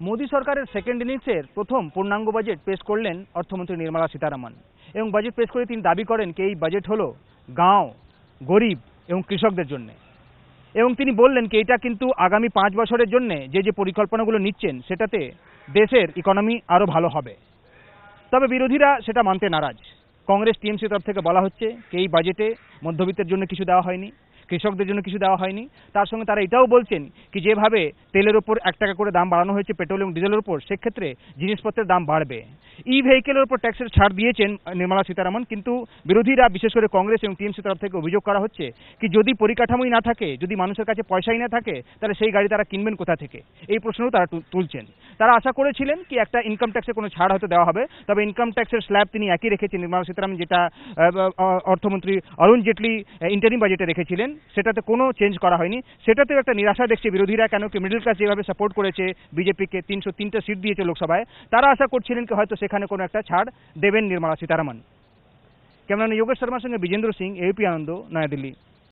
মোদী সরকারের সেকেন্ড ইনিংসের প্রথম পূর্ণাঙ্গ বাজেট পেশ করলেন অর্থমন্ত্রী নির্মলা সীতারামন। এবং বাজেট পেশ করে তিনি দাবি করেন কি, এই বাজেট হলো গাঁও, গরিব এবং কৃষকদের জন্য। এবং তিনি বললেন কি, এটা কিন্তু আগামী পাঁচ বছরের জন্য যে যে পরিকল্পনাগুলো নিচ্ছেন, সেটাতে দেশের ইকোনমি আরও ভালো হবে। তবে বিরোধীরা সেটা মানতে নারাজ। কংগ্রেস টিএমসি তরফ থেকে বলা হচ্ছে কি, এই বাজেটে মধ্যবিত্তের জন্য কিছু দেওয়া হয়নি। কৃষকদের জন্য কিছু দেওয়া হয়নি। তার সঙ্গে তারা এটাও বলছেন কি, যেভাবে তেলের ওপর এক টাকা করে দাম বাড়ানো হয়েছে, পেট্রোল এবং ডিজেলের উপর, সেক্ষেত্রে জিনিসপত্রের দাম বাড়বে। ই ভেহিকেলের উপর ট্যাক্সের ছাড় দিয়েছেন নির্মলা সীতারামন, কিন্তু বিরোধীরা, বিশেষ করে কংগ্রেস এবং টিএমসি তরফ থেকে অভিযোগ করা হচ্ছে কি, যদি পরিকাঠামোই না থাকে, যদি মানুষের কাছে পয়সাই না থাকে, তাহলে সেই গাড়ি তারা কিনবেন কোথা থেকে? এই প্রশ্নও তারা তুলছেন। তারা আশা করেছিলেন কি একটা ইনকাম ট্যাক্সে কোনো ছাড় হয়তো দেওয়া হবে, তবে ইনকাম ট্যাক্সের স্ল্যাব তিনি একই রেখেছেন। নির্মলা সীতারামন যেটা অর্থমন্ত্রী অরুণ জেটলি ইন্টারিম বাজেটে রেখেছিলেন, সেটাতে কোনো চেঞ্জ করা হয়নি। সেটাতেও একটা নিরাশা দেখছে বিরোধীরা, কেন কি মিডল ক্লাস যেভাবে সাপোর্ট করেছে বিজেপিকে, তিনশো তিনটা সিট দিয়েছে লোকসভায়, তারা আশা করছিলেন কি হয়তো সেখানে কোনো একটা ছাড় দেবেন নির্মলা সীতারামন। ক্যামেরাম্যান যোগেশ শর্মার সঙ্গে বিজেন্দ্র সিং এপি আনন্দ নয়াদিল্লি।